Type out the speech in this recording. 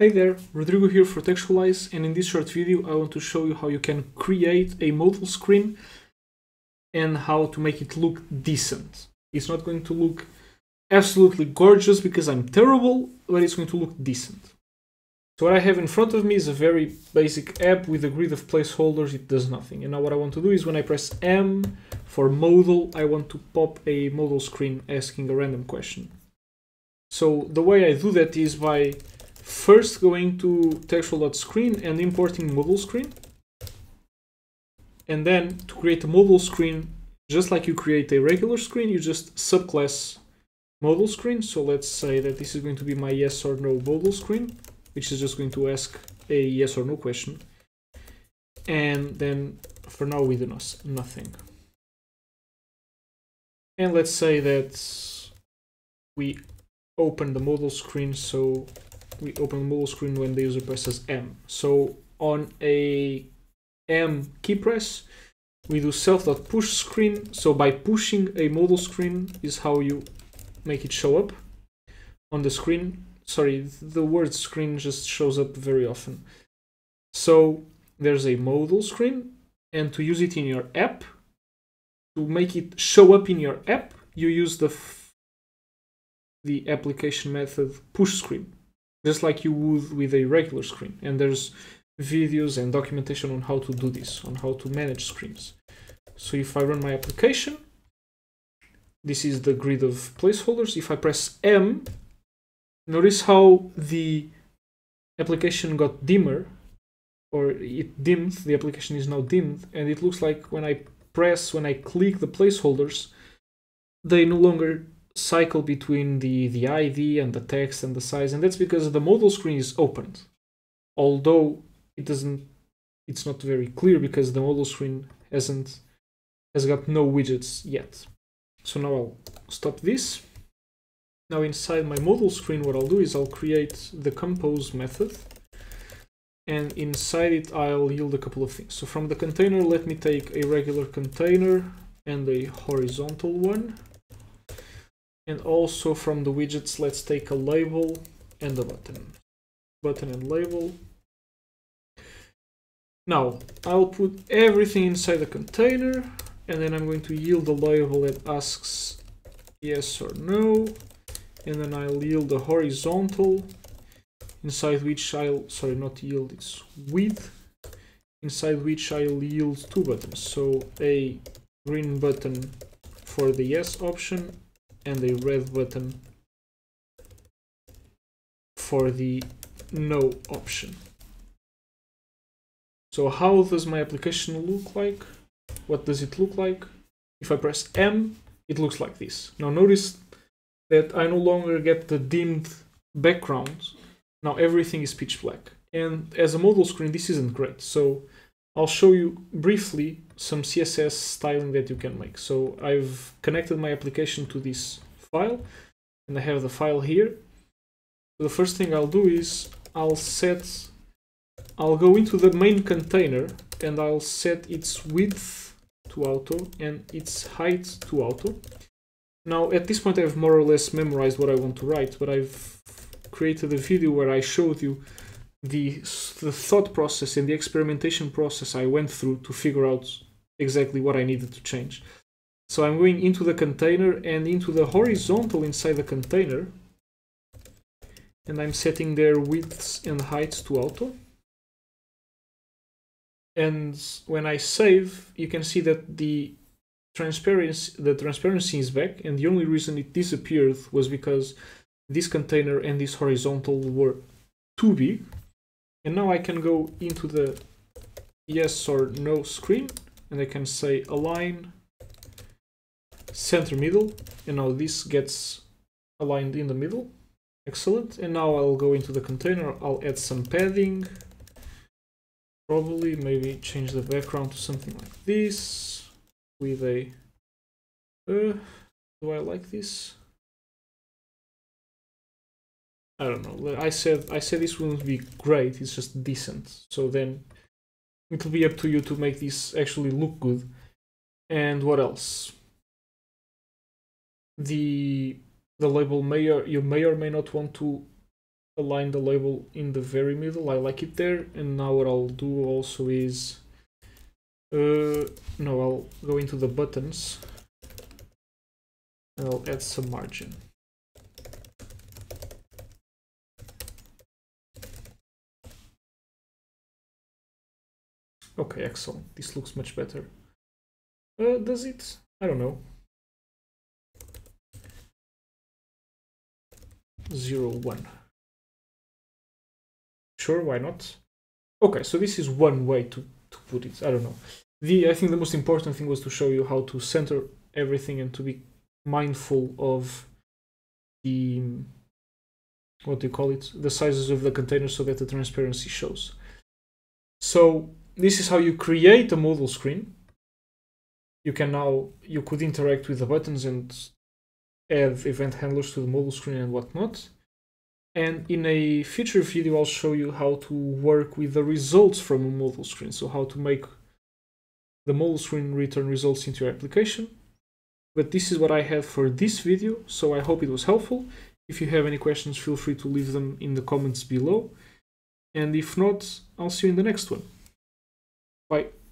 Hey there, Rodrigo here for Textualize and in this short video I want to show you how you can create a modal screen and how to make it look decent. It's not going to look absolutely gorgeous because I'm terrible, but it's going to look decent. So what I have in front of me is a very basic app with a grid of placeholders, it does nothing. And now what I want to do is when I press M for modal, I want to pop a modal screen asking a random question. So the way I do that is by first going to textual.screen and importing modal screen. And then to create a modal screen, just like you create a regular screen, you just subclass modal screen. So let's say that this is going to be my yes or no modal screen which is just going to ask a yes or no question. And then for now we do nothing. And let's say that we open the modal screen, so we open modal screen when the user presses M. So on a M key press, we do self.push screen. So by pushing a modal screen is how you make it show up on the screen sorry, the word screen just shows up very often. So there's a modal screen, and to use it in your app, to make it show up in your app, you use the the application method push screen, just like you would with a regular screen. And there's videos and documentation on how to do this, on how to manage screens. So if I run my application, this is the grid of placeholders. If I press M, Notice how the application got dimmer or it dimmed, the application is now dimmed and it looks like when I press, when I click the placeholders, they no longer cycle between the, the ID and the text and the size and that's because the modal screen is opened. Although it doesn't, it's not very clear because the modal screen hasn't, has got no widgets yet. So now I'll stop this now inside my modal screen, what I'll do is I'll create the compose method. And inside it, I'll yield a couple of things. So from the container, let me take a regular container and a horizontal one. And also from the widgets, let's take a label and a button. Button and label. Now, I'll put everything inside the container, and then I'm going to yield a label that asks yes or no and then I'll yield the horizontal inside which I'll sorry not yield it's with inside which I'll yield two buttons so a green button for the yes option and a red button for the no option so how does my application look like what does it look like if I press M it looks like this now notice that I no longer get the dimmed background. Now everything is pitch black. And as a modal screen, this isn't great. So I'll show you briefly some CSS styling that you can make. So I've connected my application to this file and I have the file here. So the first thing I'll do is I'll set, I'll go into the main container and I'll set its width to auto and its height to auto. Now, at this point, I've more or less memorized what I want to write, but I've created a video where I showed you the, the thought process and the experimentation process I went through to figure out exactly what I needed to change. So I'm going into the container and into the horizontal inside the container, and I'm setting their widths and heights to auto. And when I save, you can see that the transparency the transparency is back and the only reason it disappeared was because this container and this horizontal were too big and now I can go into the yes or no screen and I can say align center middle and now this gets aligned in the middle. Excellent. And now I'll go into the container. I'll add some padding. Probably maybe change the background to something like this with a uh, do I like this I don't know I said I said this wouldn't be great it's just decent so then it'll be up to you to make this actually look good and what else the the label may or you may or may not want to align the label in the very middle. I like it there. And now what I'll do also is, uh, no, I'll go into the buttons and I'll add some margin. Okay, excellent. This looks much better. Uh, does it? I don't know. Zero, one. Sure, why not? Okay, so this is one way to, to put it. I don't know. The I think the most important thing was to show you how to center everything and to be mindful of the what do you call it the sizes of the container so that the transparency shows so this is how you create a modal screen. You can now you could interact with the buttons and add event handlers to the modal screen and whatnot. And in a future video I'll show you how to work with the results from a modal screen. So how to make the modal screen return results into your application. But this is what I had for this video so I hope it was helpful. If you have any questions feel free to leave them in the comments below. And if not I'll see you in the next one はい。